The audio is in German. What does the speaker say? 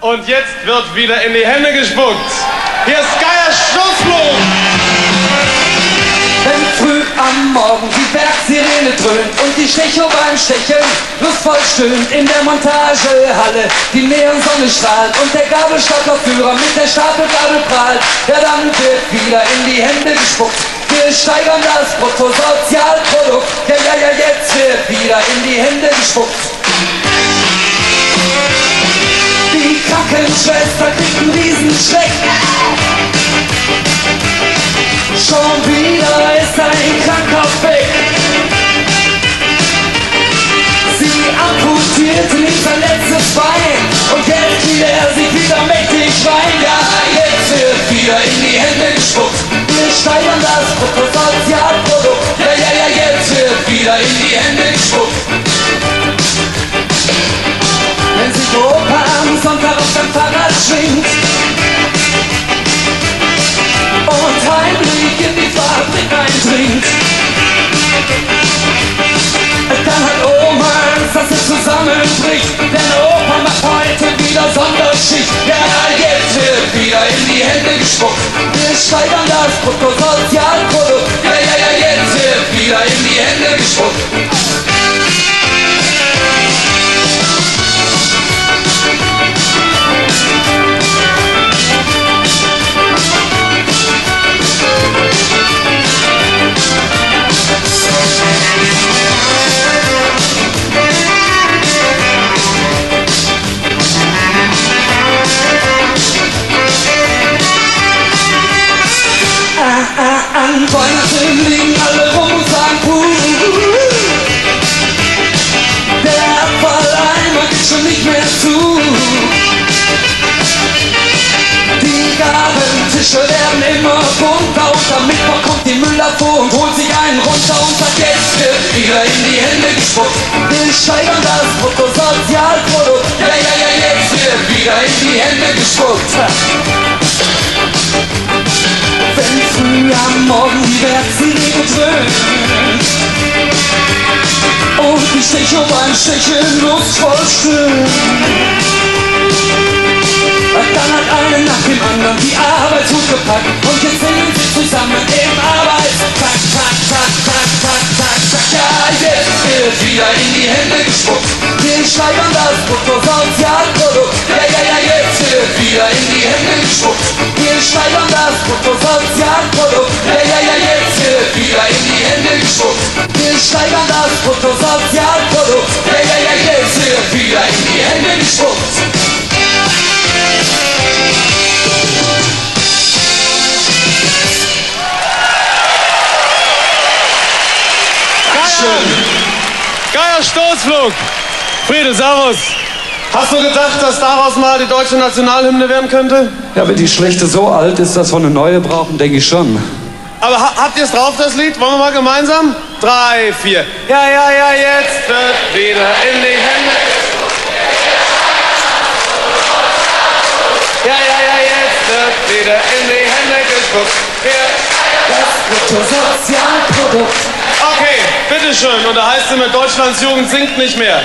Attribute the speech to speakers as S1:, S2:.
S1: Und jetzt wird wieder in die Hände gespuckt. Hier ist Geier Stoßflug.
S2: Wenn früh am Morgen die Bergsirene dröhnt und die Stecho beim Stecheln lustvoll stöhnt in der Montagehalle, die Neonsonne strahlt und der Gabelstaplerführer mit der Stapelgabel prahlt, ja dann wird wieder in die Hände gespuckt. Wir steigern das Bruttosozialprodukt, ja ja ja jetzt wird wieder in die Hände gespuckt. Krankenschwester kriegt einen Riesenschreck. Schon wieder ist ein Kranker weg. Sie amputiert ihm sein letztes Bein und jetzt will er sich wieder mächtig rein. Ja, jetzt wird wieder in die Hände gespuckt. Wir steigern das Bruttosozialprodukt. Ja, ja, ja, jetzt wird wieder in die Hände gespuckt. Wenn sich Opa Sonntag auf dem Fahrrad schwingt und heimlich in die Fabrik eindringt, dann hat Oma Angst, dass er zusammenbricht, denn Opa macht heute wieder Sonderschicht. Ja, jetzt wird wieder in die Hände gespuckt. Wir steigern das Bruttosozialprodukt. Ja, ja, ja, jetzt wird wieder in die Hände gespuckt. Zu. Die Gabentische werden immer bunter und am Mittwoch die Müllabfuhr und holt sich einen runter und sagt, jetzt wird wieder in die Hände gespuckt. Wir steigern das Bruttosozialprodukt. Ja, ja, ja, jetzt wird wieder in die Hände gespuckt. Morgen die Werksirene dröhnt und die Stecho beim Stecheln lustvoll stöhnt, dann hat einer nach dem anderen die Arbeitshut gepackt. Und jetzt hängen sie zusammen im Arbeitstag, tak, tak, tak, tak, tak, tak, ja, jetzt wird wieder in die Hände gespuckt. Wir steigern das Bruttosozialprodukt, ja, ja, ja, jetzt wird wieder in die Hände gespuckt. Steigern das Bruttosozialprodukt, ja, ja, ja, jetzt wird wieder in die Hände gespuckt. Wir steigern das Bruttosozialprodukt, ja, ja, ja, jetzt wird wieder in die Hände gespuckt.
S1: Geier Stoßflug. Friede, Servus. Hast du gedacht, dass daraus mal die deutsche Nationalhymne werden könnte?
S3: Ja, wenn die schlechte so alt ist, dass wir eine neue brauchen, denke ich schon.
S1: Aber ha habt ihr es drauf, das Lied? Wollen wir mal gemeinsam? Drei, vier. Ja, ja, ja, jetzt wird wieder in die Hände. Ja, ja, ja, jetzt wird wieder in die Hände gespuckt. Ja.
S2: Bruttosozialprodukt.
S1: Okay, bitteschön. Und da heißt es immer, Deutschlands Jugend singt nicht mehr.